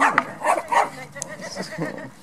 Ooh.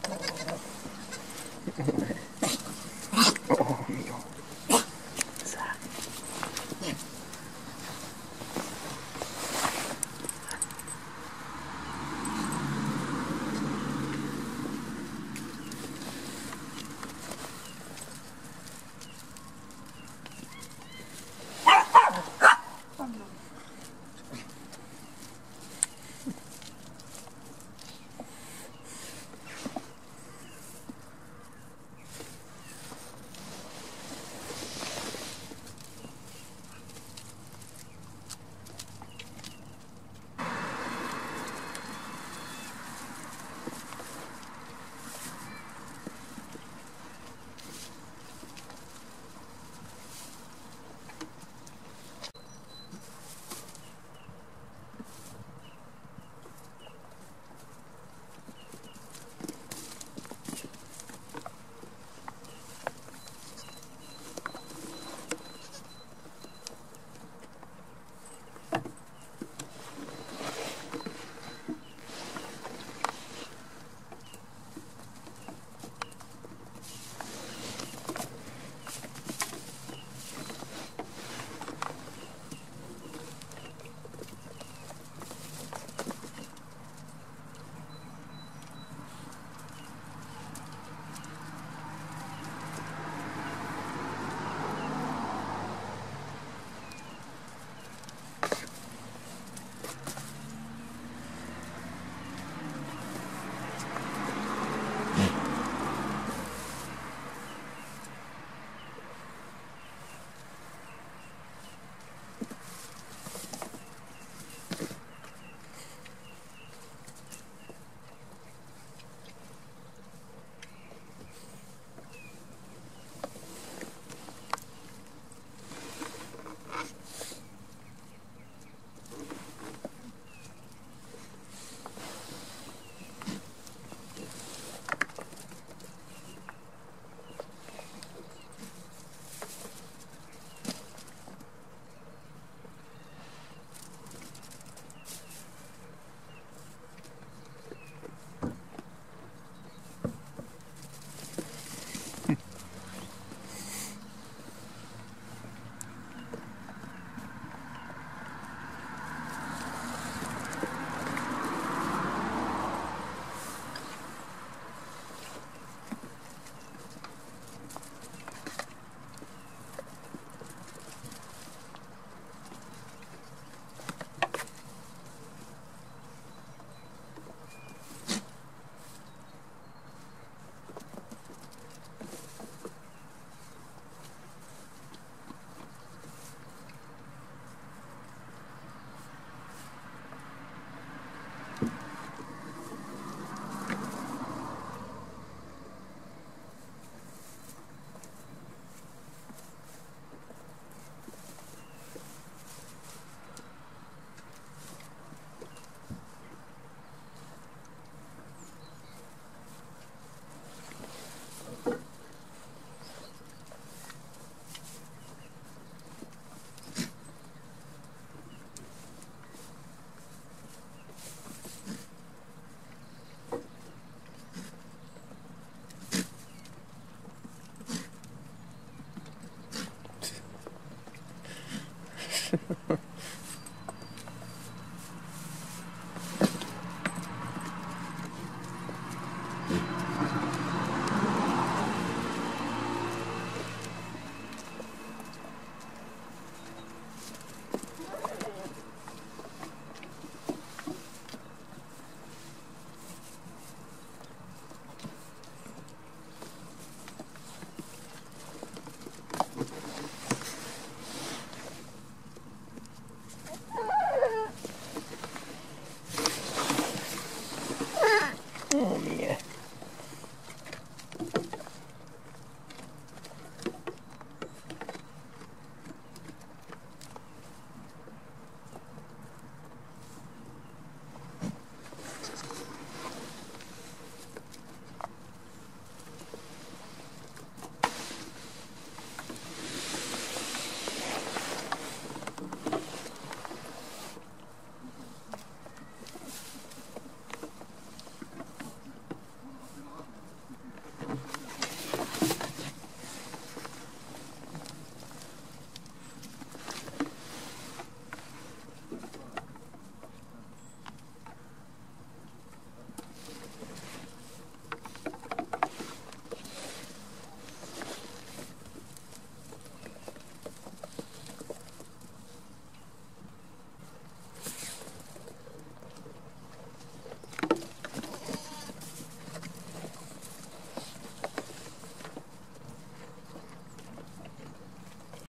哈哈哈